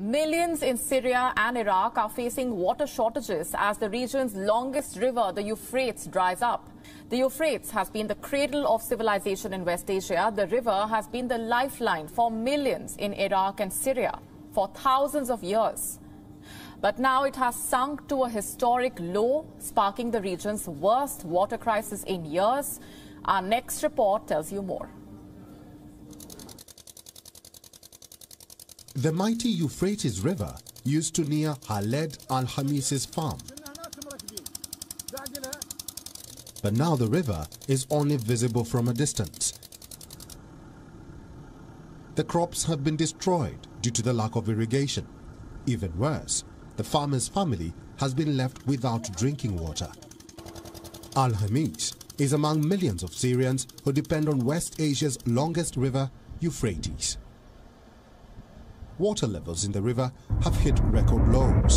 Millions in Syria and Iraq are facing water shortages as the region's longest river, the Euphrates, dries up. The Euphrates has been the cradle of civilization in West Asia. The river has been the lifeline for millions in Iraq and Syria for thousands of years. But now it has sunk to a historic low, sparking the region's worst water crisis in years. Our next report tells you more. The mighty Euphrates River used to near Khaled al-Hamis's farm. But now the river is only visible from a distance. The crops have been destroyed due to the lack of irrigation. Even worse, the farmer's family has been left without drinking water. Al-Hamis is among millions of Syrians who depend on West Asia's longest river, Euphrates water levels in the river have hit record lows.